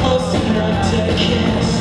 close enough to kiss